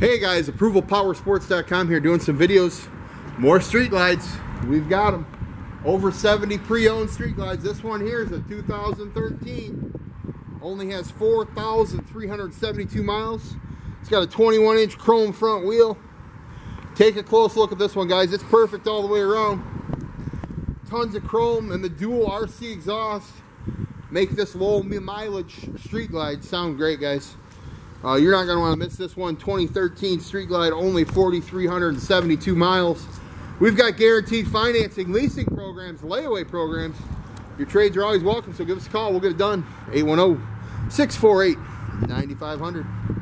Hey guys, ApprovalPowersports.com here doing some videos. More Street Glides. We've got them. Over 70 pre-owned Street Glides. This one here is a 2013. Only has 4,372 miles. It's got a 21 inch chrome front wheel. Take a close look at this one guys. It's perfect all the way around. Tons of chrome and the dual RC exhaust make this low mileage Street Glide sound great guys. Uh, you're not going to want to miss this one. 2013 Street Glide, only 4,372 miles. We've got guaranteed financing, leasing programs, layaway programs. Your trades are always welcome, so give us a call. We'll get it done. 810 648 9500.